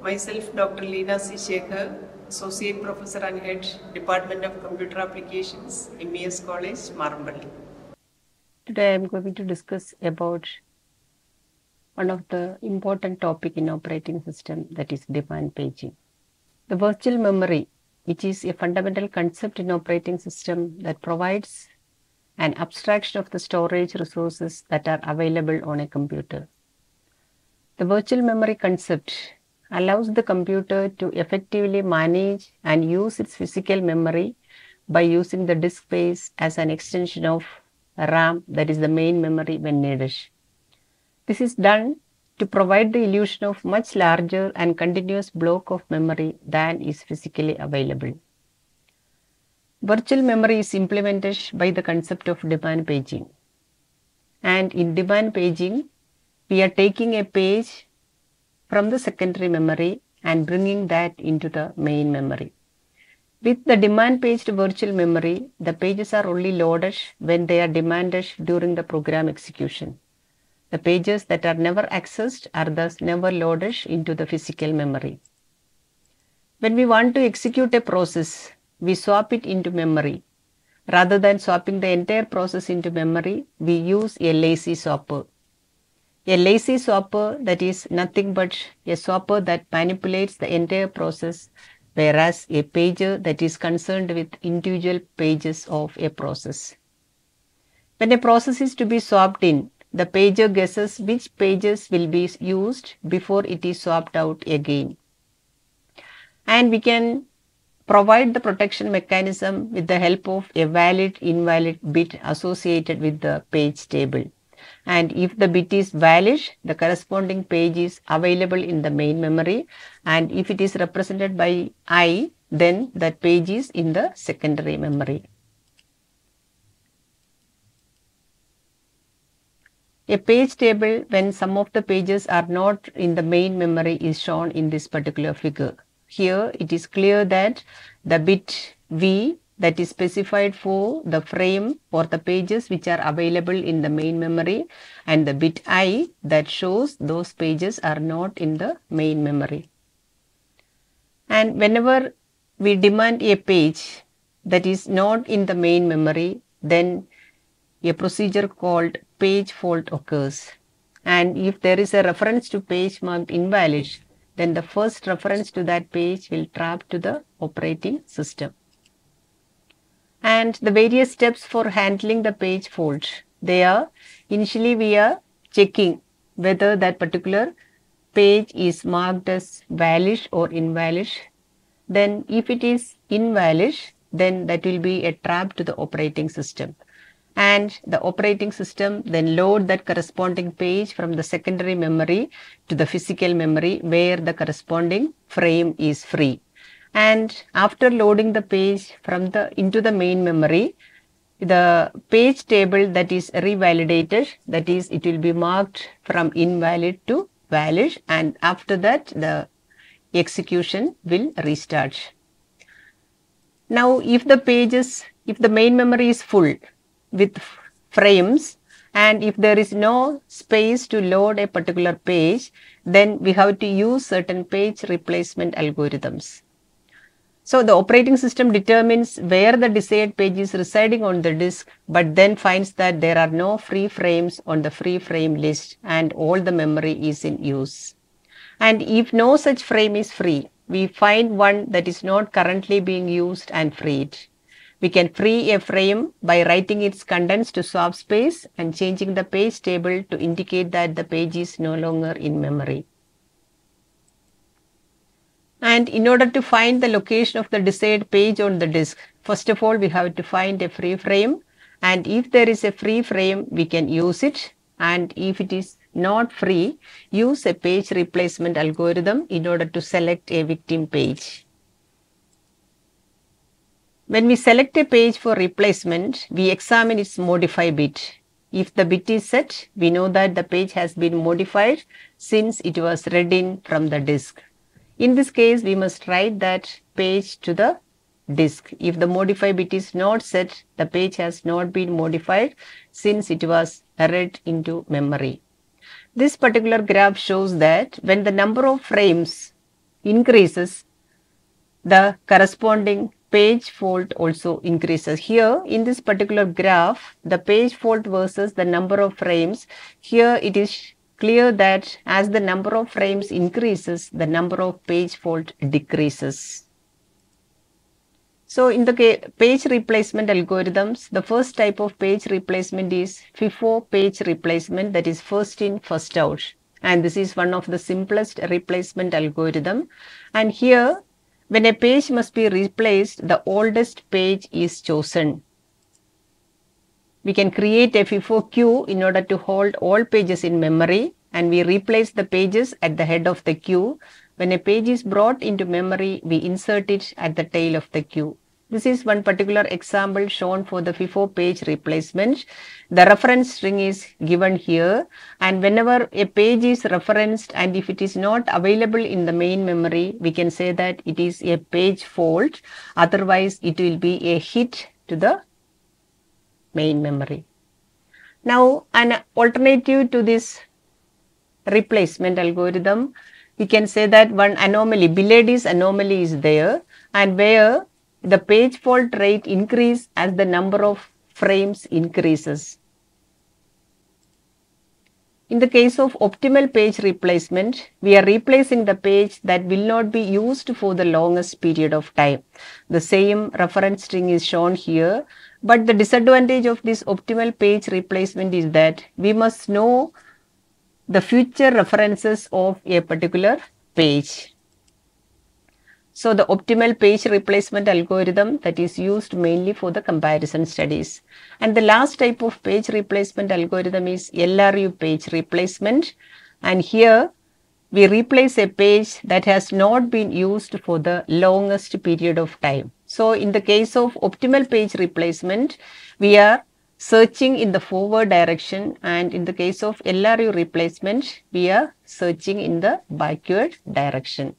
Myself, Dr. Leena C. Sekhar, Associate Professor and Head, Department of Computer Applications, MES College, Marampally. Today I am going to discuss about one of the important topic in operating system that is demand paging. The virtual memory, which is a fundamental concept in operating system that provides an abstraction of the storage resources that are available on a computer. The virtual memory concept allows the computer to effectively manage and use its physical memory by using the disk space as an extension of RAM, that is the main memory when needed. This is done to provide the illusion of much larger and continuous block of memory than is physically available. Virtual memory is implemented by the concept of demand paging. And in demand paging, we are taking a page from the secondary memory and bringing that into the main memory. With the demand paged virtual memory, the pages are only loaded when they are demanded during the program execution. The pages that are never accessed are thus never loaded into the physical memory. When we want to execute a process, we swap it into memory. Rather than swapping the entire process into memory, we use a lazy swapper. A lazy swapper that is nothing but a swapper that manipulates the entire process whereas a pager that is concerned with individual pages of a process. When a process is to be swapped in, the pager guesses which pages will be used before it is swapped out again. And we can provide the protection mechanism with the help of a valid invalid bit associated with the page table. And if the bit is valid, the corresponding page is available in the main memory. And if it is represented by i, then that page is in the secondary memory. A page table when some of the pages are not in the main memory is shown in this particular figure. Here it is clear that the bit V that is specified for the frame or the pages which are available in the main memory and the bit I that shows those pages are not in the main memory. And whenever we demand a page that is not in the main memory, then a procedure called page fault occurs. And if there is a reference to page marked invalid, then the first reference to that page will trap to the operating system. And the various steps for handling the page fault, they are initially we are checking whether that particular page is marked as valid or invalid. Then if it is invalid, then that will be a trap to the operating system and the operating system then load that corresponding page from the secondary memory to the physical memory where the corresponding frame is free. And after loading the page from the into the main memory, the page table that is revalidated, that is it will be marked from invalid to valid and after that the execution will restart. Now if the pages, if the main memory is full, with frames and if there is no space to load a particular page then we have to use certain page replacement algorithms. So the operating system determines where the desired page is residing on the disk but then finds that there are no free frames on the free frame list and all the memory is in use. And if no such frame is free, we find one that is not currently being used and freed. We can free a frame by writing its contents to swap space and changing the page table to indicate that the page is no longer in memory. And in order to find the location of the desired page on the disk, first of all we have to find a free frame and if there is a free frame we can use it and if it is not free, use a page replacement algorithm in order to select a victim page. When we select a page for replacement, we examine its modify bit. If the bit is set, we know that the page has been modified since it was read in from the disk. In this case, we must write that page to the disk. If the modify bit is not set, the page has not been modified since it was read into memory. This particular graph shows that when the number of frames increases, the corresponding page fault also increases. Here in this particular graph, the page fault versus the number of frames, here it is clear that as the number of frames increases, the number of page fault decreases. So in the page replacement algorithms, the first type of page replacement is FIFO page replacement that is first in first out and this is one of the simplest replacement algorithm and here when a page must be replaced the oldest page is chosen. We can create a FIFO queue in order to hold all pages in memory and we replace the pages at the head of the queue. When a page is brought into memory, we insert it at the tail of the queue. This is one particular example shown for the FIFO page replacement. The reference string is given here and whenever a page is referenced and if it is not available in the main memory, we can say that it is a page fault. Otherwise, it will be a hit to the main memory. Now, an alternative to this replacement algorithm, we can say that one anomaly, Belady's anomaly is there and where the page fault rate increase as the number of frames increases. In the case of optimal page replacement, we are replacing the page that will not be used for the longest period of time. The same reference string is shown here, but the disadvantage of this optimal page replacement is that we must know the future references of a particular page. So the optimal page replacement algorithm that is used mainly for the comparison studies. And the last type of page replacement algorithm is LRU page replacement. And here we replace a page that has not been used for the longest period of time. So in the case of optimal page replacement, we are searching in the forward direction and in the case of LRU replacement, we are searching in the backward direction.